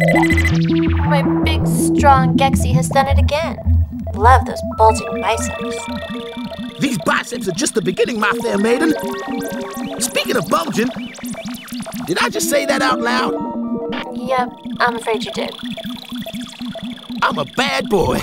My big, strong Gexy has done it again. Love those bulging biceps. These biceps are just the beginning, my fair maiden. Speaking of bulging, did I just say that out loud? Yep, I'm afraid you did. I'm a bad boy.